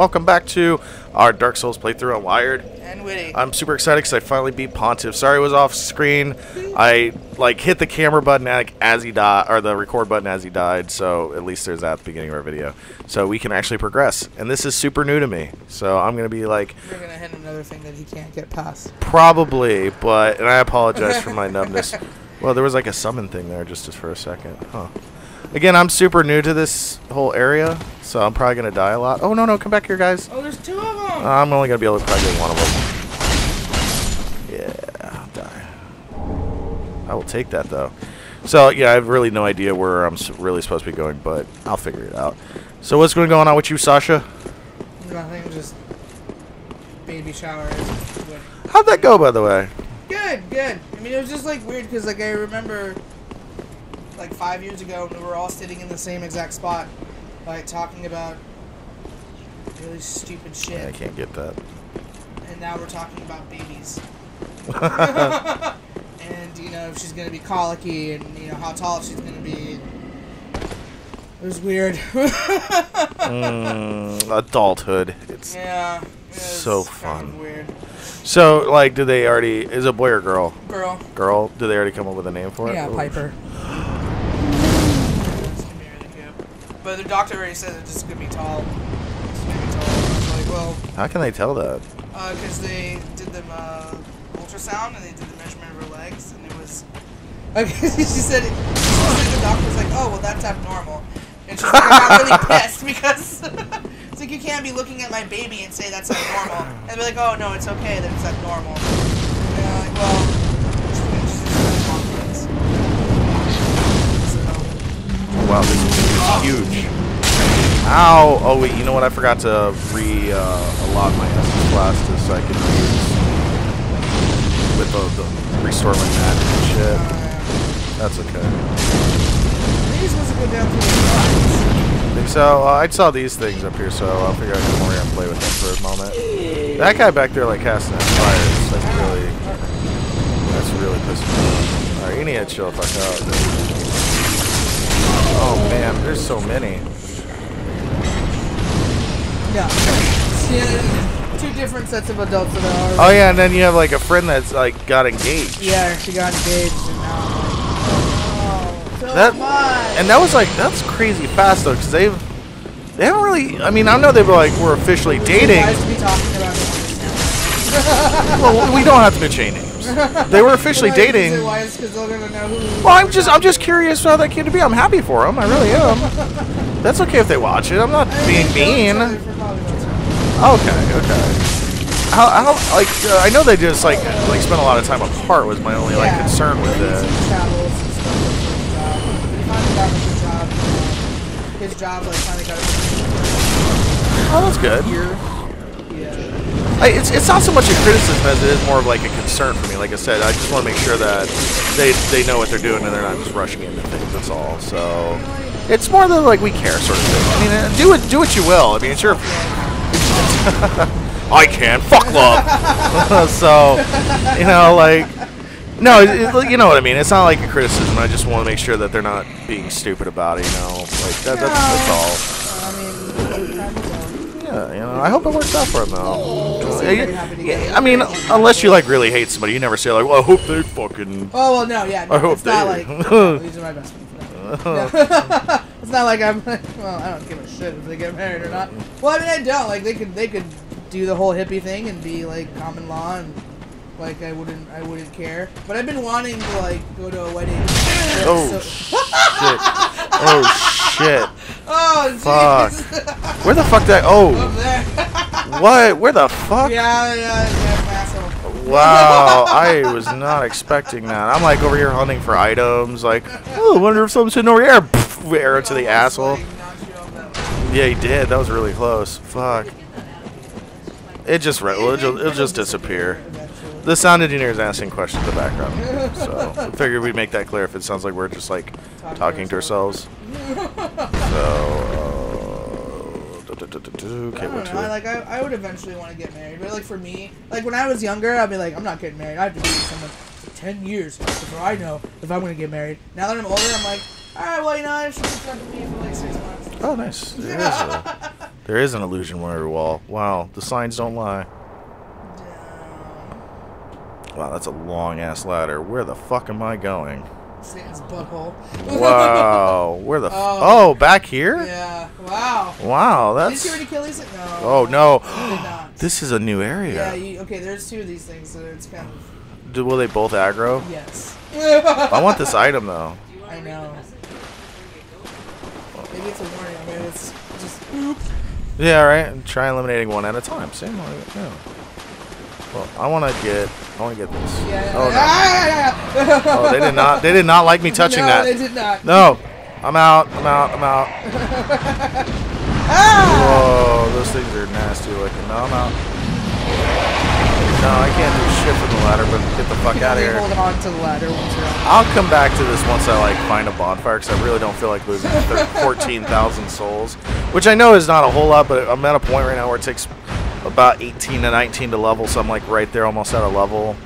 Welcome back to our Dark Souls playthrough on Wired. And witty. I'm super excited because I finally beat Pontiff. Sorry I was off screen. I like hit the camera button as he died, or the record button as he died. So at least there's that at the beginning of our video. So we can actually progress. And this is super new to me. So I'm gonna be like We're gonna hit another thing that he can't get past. probably, but and I apologize for my numbness. Well, there was like a summon thing there just for a second. Huh. Again, I'm super new to this whole area, so I'm probably gonna die a lot. Oh no no, come back here, guys. Oh, there's two of them. I'm only gonna be able to probably get one of them. Yeah, I'll die. I will take that though. So yeah, I have really no idea where I'm really supposed to be going, but I'll figure it out. So what's going on with you, Sasha? Nothing, just baby showers. How'd that go, by the way? good, good. I mean, it was just like weird because like I remember like five years ago when we were all sitting in the same exact spot, like talking about really stupid shit, I can't get that. and now we're talking about babies. and you know if she's gonna be colicky and you know how tall she's gonna be. It was weird. mm, adulthood. It's yeah. it So fun. Weird. so like, do they already? Is it a boy or girl? Girl. Girl? Do they already come up with a name for it? Yeah, Ooh. Piper. But the doctor already said it's just gonna be tall. It's gonna be tall. I was like, well, How can they tell that? because they did the uh, ultrasound and they did the measurement of her legs, and it was. Okay, she said, it, she said the doctor was like, oh, well, that's abnormal. And she's like, I got really pissed because it's like you can't be looking at my baby and say that's abnormal, and be like, oh no, it's okay that it's abnormal. And I'm like, well, she's just really confidence. So, Wow, this is huge. Ow! Oh wait, you know what? I forgot to re uh, allot my Estus Flasks so I can use with the, the restore my magic and shit. That's okay. Maybe you're supposed go down to the slides. Think so? Uh, I saw these things up here, so I'll figure out come over here and play with them for a moment. That guy back there, like casting out fires, that's really, that's really pissing me off. Alright, you need to chill the fuck out. Oh man, there's so many. Yeah. yeah. Uh, two different sets of adults that are. Oh yeah, and then you have like a friend that's like got engaged. Yeah, she got engaged and now like, oh, so That much. and that was like that's crazy fast though, because they've they haven't really. I mean, I know they were like we're officially dating. Why is we talking about it? Well, we don't have to mention names. They were officially it- dating. Why is because they're gonna know who? Well, I'm just I'm just curious how that came to be. I'm happy for them. I really am. That's okay if they watch it. I'm not I being mean. know each other for probably about two- Okay, okay. How, how like uh, I know they just like like spent a lot of time apart was my only like concern with it. he travels and stuff with his job. He finally got his job. His job like finally got Oh, that's good. year. I, it's, it's not so much a criticism as it is more of like a concern for me. Like I said, I just want to make sure that they they know what they're doing and they're not just rushing into things. That's all. So it's more than like we care sort of thing. I mean, uh, do it do what you will. I mean, it's your. I can fuck love. so you know, like no, it, it- you know what I mean. It's not like a criticism. I just want to make sure that they're not being stupid about it. You know, like that, that's, that's all. Yeah, you know, I hope it works out for him though. Yeah, very happy to get yeah, I mean, unless you like really hate somebody, you never say like, "Well, I hope they fucking." Oh well, no, yeah, no, I hope it's not like no, these are my best friends. No. it's not like I'm. Well, I don't give a shit if they get married or not. Well, I mean, I don't. Like they could, they could do the whole hippie thing and be like common law and like I wouldn't, I wouldn't care. But I've been wanting to like go to a wedding. Oh So- shit! Oh shit! oh, Fuck. jeez. Where the fuck that? Over Oh, there. what? Where the fuck? yeah, yeah, yeah, asshole. Wow, I was not expecting that. I'm like over here hunting for items. Like, oh, I wonder if someone's sitting over here. Pff, arrow to the asshole. like, knocked you off that- Yeah, he did. That was really close. Fuck. It just re- it'll it'll just disappear. The sound engineer is asking questions in the background, so I figured we'd make that clear if it sounds like we're just like talking to ourselves. So, uh, don't what know. I, to? like I, I would eventually want to get married, but like for me, like when I was younger, I'd be like, I'm not getting married. I have to be with someone for ten years before I know if I'm gonna get married. Now that I'm older, I'm like, all right, well, you know, I should be fucking me for like six months. Oh, nice. There is a, There is an illusionary wall. Wow, the signs don't lie. Wow, that's a long ass ladder. Where the fuck am I going? Sans butthole. Wow, where the f- Oh. oh back here? yeah. Wow. Wow, that's. Did you see where Achilles? No. oh no. This is a new Yeah. area. You, okay. There's two of these things, so it's kind of Do, will they both aggro? yes. I want this item though. I know. Maybe it's a warning. Maybe it's just oop. Yeah, right. And try eliminating one at a time. Same way. Yeah. Well, I want to get. I want to get this. Yeah. Oh no. Ah! Oh, they did not. They did not like me touching no, that. they did not. No. I'm out. I'm out. I'm out. Ah! Whoa, those things are nasty looking. No, I'm out. No, I can't do shit from the ladder, but get the fuck You out of here. Hold on to the ladder once you're on. I'll come back to this once I like find a bonfire because I really don't feel like losing thir- 14,000 souls, which I know is not a whole lot, but I'm at a point right now where it takes about 18 to 19 to level, so I'm like right there, almost at a level.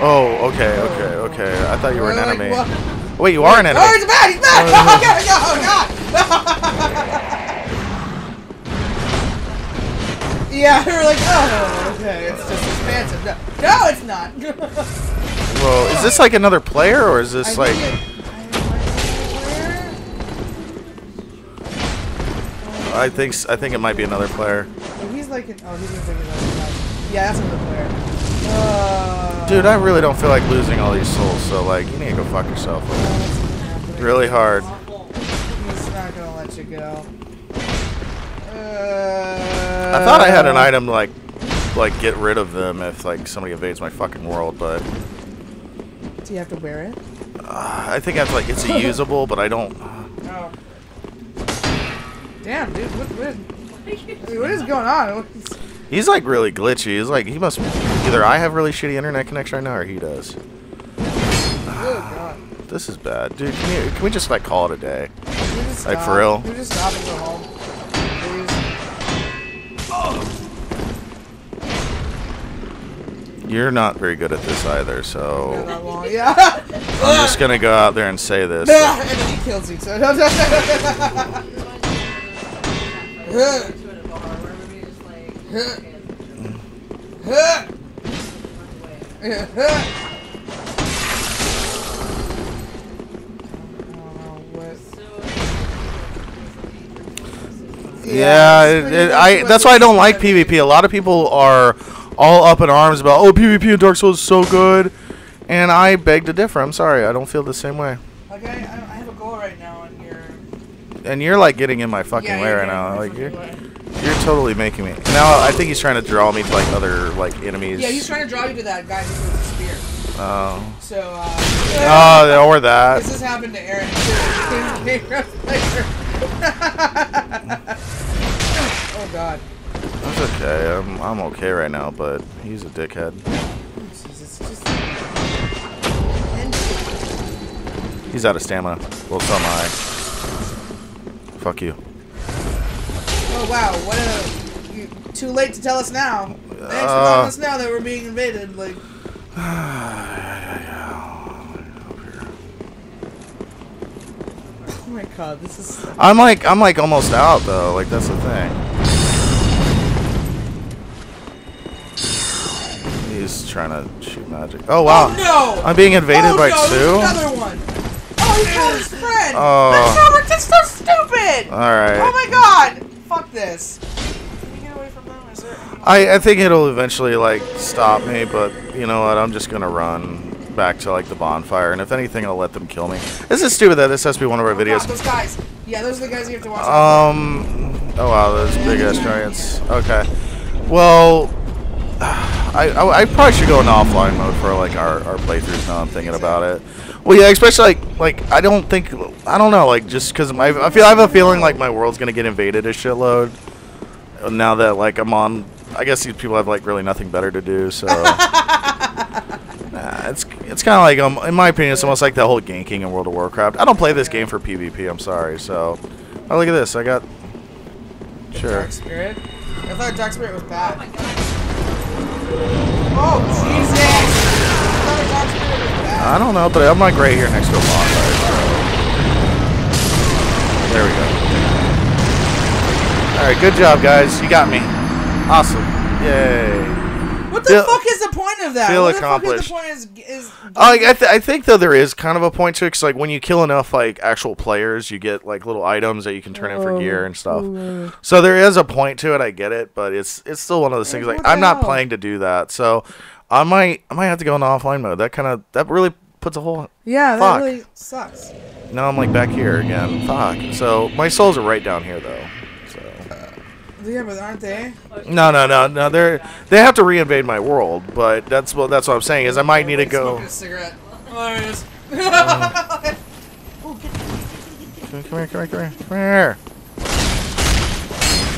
Oh, okay, okay, okay. I thought you were an enemy. Wait, you are an Oh, enemy. he's back! He's back! Oh, God! Oh, God! yeah, we were like, oh, okay, it's just expansive. No, no it's not. Whoa, is this like another player or is this I like? I think I think it might be another player. Oh, like, an, oh, he's gonna bring his other guy. Yeah, that's another player. Uh, Dude, I really don't feel like losing all these souls, so like you need to go fuck yourself. no, that's not happening. Really hard. He's not gonna let you go. Uh, I thought I had an item like like get rid of them if like somebody invades my fucking world, but Do you have to wear it? uh, I think that's like it's a usable, but I don't. Oh. Damn, dude, what, what, what is going on? He's like really glitchy. He's like he must either I have really shitty internet connection right now or he does. God. This is bad, dude. Can, you, can we just like call it a day? Like, stop? for real? Can we just stop and go home? Please? You're not very good at this either, so. Yeah. I'm just gonna go out there and say this. and he kills you. So Yeah, it, it, I. That's why I don't like PvP. A lot of people are all up in arms about, oh, PvP in Dark Souls is so good, and I beg to differ. I'm sorry, I don't feel the same way. Okay, I, I have a goal right now, and you're. And you're like getting in my fucking yeah, way right now. Like you're, way. you're totally making me. Now I think he's trying to draw me to like other like enemies. Yeah, he's trying to draw you to that guy who throws a spear. Oh. So, uh. Oh, or that. This has happened to Aaron too. Game Game Player. oh god. That's okay. I'm I'm okay right now, but he's a dickhead. He's out of stamina. Well, so am I. Fuck you. Oh wow, what a. You, too late to tell us now. Thanks for Uh. telling us now that we're being invaded. Like. Oh my god, this is. I'm like I'm like almost out though. Like that's the thing. He's trying to shoot magic. Oh wow. Oh no! I'm being invaded oh, by no, two. Another one. Oh, he killed his friend. Oh. That's so, that's so stupid. All right. Oh my god! Fuck this. Can we get away from them? Is there? I I think it'll eventually like stop me, but you know what? I'm just gonna run back to like the bonfire, and if anything, I'll let them kill me. This is stupid that this has to be one of our Oh, God, videos. those guys. Yeah, those are the guys you have to watch. Um. Oh wow, those big ass giants. Okay. Well, I, I I probably should go into offline mode for like our our playthroughs. Now I'm thinking about it. Well, yeah, especially like like I don't think I don't know like just because my I feel I have a feeling like my world's gonna get invaded a shitload. Now that like I'm on, I guess these people have like really nothing better to do. So. Nah, it's it's kind of like um in my opinion it's almost like the whole ganking in World of Warcraft. I don't play this game for PvP. I'm sorry. So, oh look at this. I got sure. Dark Spirit. I thought Dark Spirit was bad. Oh Jesus! I don't know, but I'm like right here next to a bonfire. So. There we go. All right, right, good job, guys. You got me. Awesome. Yay. What the Feel- fuck is the point of that? feel what accomplished. the fuck is the point is, is Oh, I, I, th- I think though there is kind of a point to it, 'cause, like when you kill enough like actual players, you get like little items that you can turn in for oh, gear and stuff. So there is a point to it. I get it, but it's it's still one of those things. Like I'm not hell? playing to do that, so I might I might have to go into offline mode. That kind of that really puts a whole. yeah, that Fuck. really sucks. Now I'm like back here again. Fuck. So my souls are right down here though. So uh, Yeah, but aren't they? no no no no they're they have to reinvade my world, but that's what that's what I'm saying is I might need to go. A cigarette. Oh, there it is. Come here, come here, come here, come here. Come here.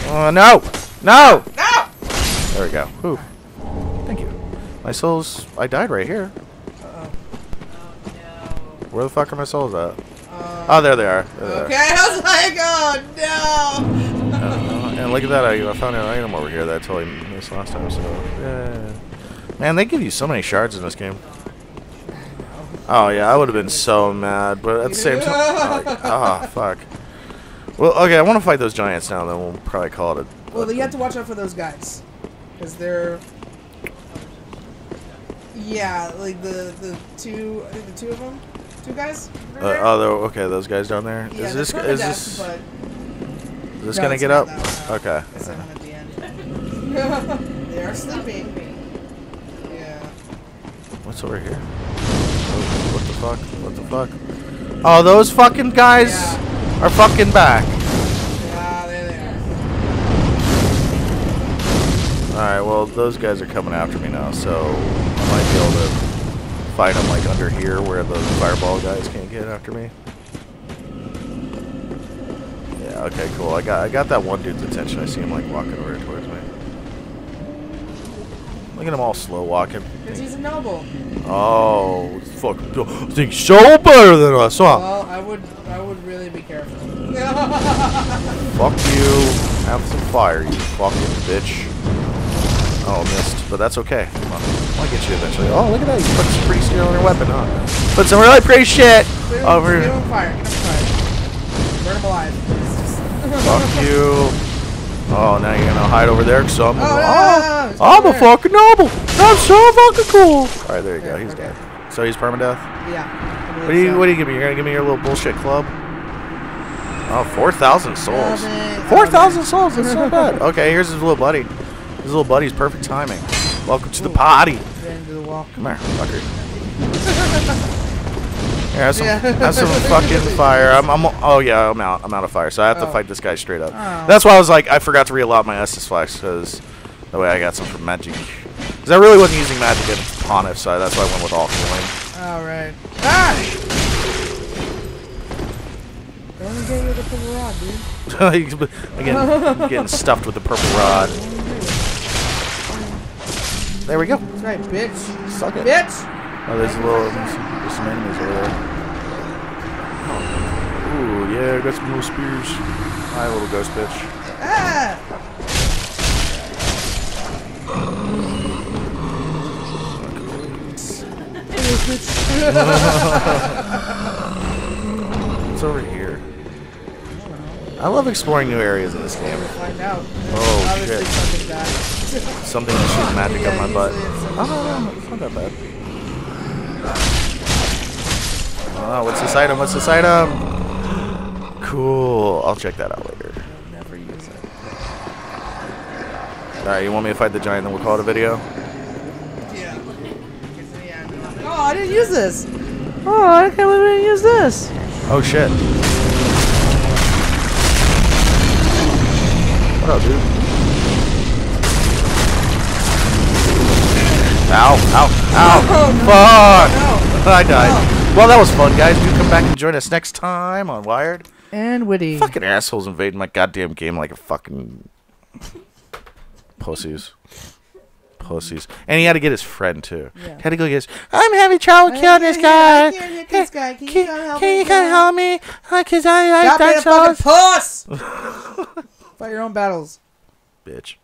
Oh, no! No! no! There we go. Whew. My souls... I died right here. Where the fuck are my souls at? oh, there they are. There they are. Okay, I was like, oh no! Uh, and look at that. I, I found an item over here that I totally missed last time. So, yeah. Man, they give you so many shards in this game. Oh, yeah. I would have been so mad. But at the same time... oh fuck. Well, okay. I want to fight those giants now. Then we'll probably call it a... Well, you have to watch out for those guys, because they're. Yeah, like the the two, I think the two of them, two guys. over Uh, oh, tho- okay, those guys down there. yeah, is they're this is permadeath, this but is this No, gonna get up? that one, no. Okay. I said them at the end. they are sleeping. Yeah. What's over here? Oh, What the fuck? What the fuck? Oh, those fucking guys Yeah. are fucking back. Yeah, there they are. All right, well, those guys are coming after me now, so I might be able to fight them like under here where the fireball guys can't get after me. Yeah. Okay. Cool. I got I got that one dude's attention. I see him like walking over towards me. Look at him all slow walking. Because he's a noble. Oh, fuck! Think so better than us, huh? Well, I would, I would really be careful. Fuck you. Have some fire, you fucking bitch. Oh, missed, but that's okay. Come on. I'll get you eventually. Oh, look at that. You put some pretty steel in your weapon, huh? Put some really pretty shit him, over. on fire. Get fire. Burn him alive. Fuck you. Oh, now you're gonna hide over there because I'm, Oh, no, no, no, I'm a fucking noble. I'm so fucking cool. All right, there you go. He's okay. dead. So he's permadeath. Yeah. What do you What do you give me? You're gonna give me your little bullshit club? Oh, 4,000 souls. 4,000 souls. That's not bad. Okay, here's his little buddy. His little buddy's perfect timing. Welcome to the party. Ran into the wall. Come here, fucker. Here, have some, Yeah. have some fucking fire. I'm, I'm, oh yeah, I'm out. I'm out of fire, so I have to Oh. fight this guy straight up. Oh. That's why I was like, I forgot to reallot my Estus Flask, because the way I got some from magic. Because I really wasn't using magic in Pontiff, so that's why I went with all healing. All right. Ah! Don't get you the purple rod, dude. Again, getting stuffed with the purple rod. There we go. That's right, bitch. Suck it. Bitch. Oh, there's a little, there's some enemies over there. Ooh, yeah, got some little spears. Hi, little ghost bitch. Ah! it's over here? I love exploring new areas in this game. Find out. Oh, shit. Something bad. Something that shoots magic Yeah, up my butt. usually Oh, no, no, it's not that bad. Oh, what's this item? What's this item? Cool. I'll check that out later. Never use it. Alright, you want me to fight the giant, then we'll call it a video? Yeah. Oh, I didn't use this. Oh, I can't believe I didn't use this. Oh shit. What up, dude? Ow, ow, ow. Oh, no. Fuck! No. I died. Well, that was fun, guys. Do come back and join us next time on Wired. And witty. Fucking assholes invading my goddamn game like a fucking pussies. Pussies. And he had to get his friend too. Yeah. Had to go get his. I'm having trouble killing this guy. I can't hit this guy. Can you Can, come help can me, you come help me? Uh, because I like Stop being a fucking puss! Fight your own battles. Bitch.